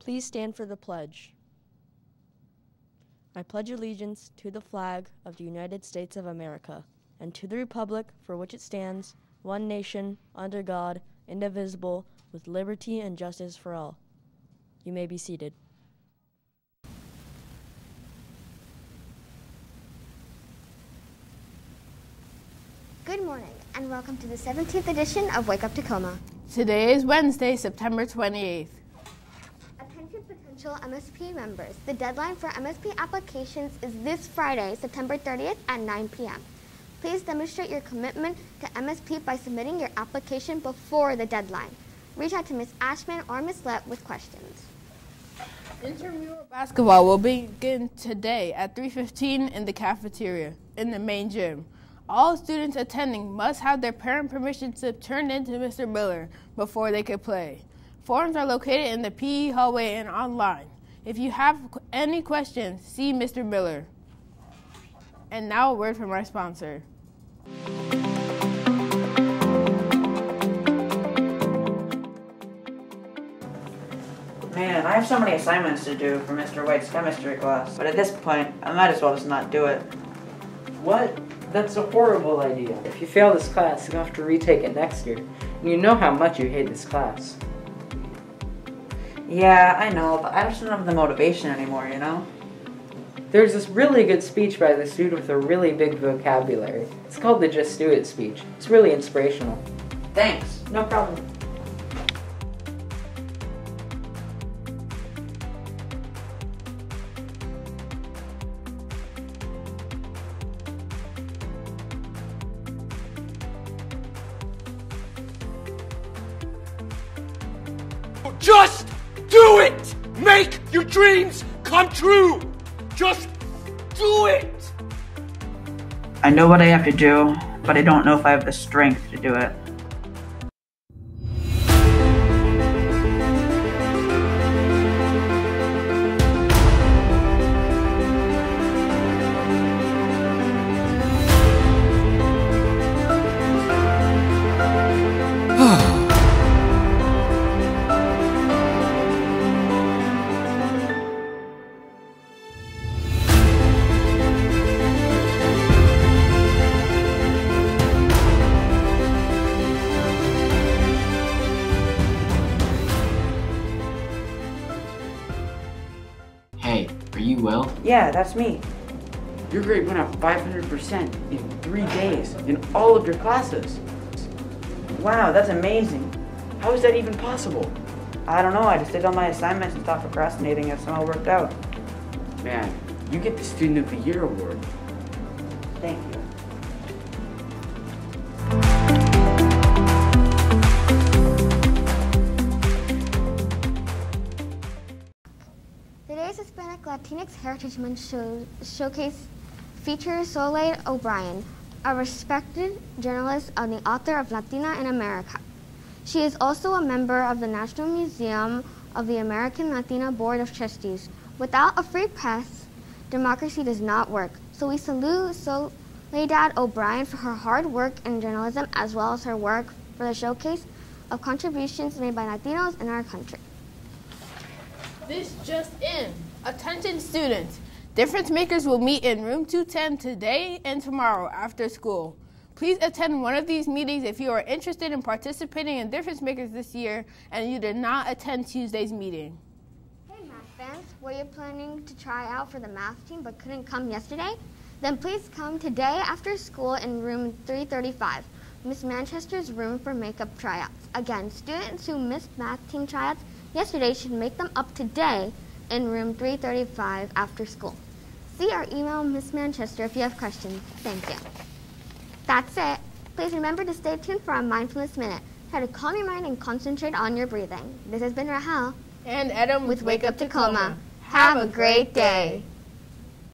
Please stand for the pledge. I pledge allegiance to the flag of the United States of America and to the republic for which it stands, one nation, under God, indivisible, with liberty and justice for all. You may be seated. Good morning, and welcome to the 17th edition of Wake Up Takoma. Today is Wednesday, September 28th. Potential MSP members. The deadline for MSP applications is this Friday, September 30th at 9 p.m. Please demonstrate your commitment to MSP by submitting your application before the deadline. Reach out to Ms. Ashman or Ms. Lett with questions. Intramural basketball will begin today at 3:15 in the cafeteria in the main gym. All students attending must have their parent permission slip turned in to Mr. Miller before they can play. Forms are located in the PE hallway and online. If you have any questions, see Mr. Miller. And now a word from our sponsor. Man, I have so many assignments to do for Mr. White's chemistry class, but at this point, I might as well just not do it. What? That's a horrible idea. If you fail this class, you'll have to retake it next year. And you know how much you hate this class. Yeah, I know, but I just don't have the motivation anymore, you know? There's this really good speech by this dude with a really big vocabulary. It's called the Just Do It speech. It's really inspirational. Thanks. No problem. Just do it! Make your dreams come true! Just do it! I know what I have to do, but I don't know if I have the strength to do it. Are you well? Yeah, that's me. Your grade went up 500% in three days in all of your classes. Wow, that's amazing. How is that even possible? I don't know, I just did all my assignments and stopped procrastinating and it somehow worked out. Man, you get the Student of the Year award. Thank you. Latinx Heritage Month show, showcase features Soledad O'Brien, a respected journalist and the author of Latino in America. She is also a member of the National Museum of the American Latino Board of Trustees. Without a free press, democracy does not work. So we salute Soledad O'Brien for her hard work in journalism as well as her work for the showcase of contributions made by Latinos in our country. This just in. Attention students. Difference makers will meet in room 210 today and tomorrow after school. Please attend one of these meetings if you are interested in participating in Difference Makers this year and you did not attend Tuesday's meeting. Hey math fans, were you planning to try out for the math team but couldn't come yesterday? Then please come today after school in room 335, Miss Manchester's room for makeup tryouts. Again, students who missed math team tryouts yesterday should make them up today in room 335 after school. See or email Miss Manchester if you have questions. Thank you. That's it. Please remember to stay tuned for our Mindfulness Minute. Try to calm your mind and concentrate on your breathing. This has been Rahel And Adam with Wake Up Takoma. Have a great day.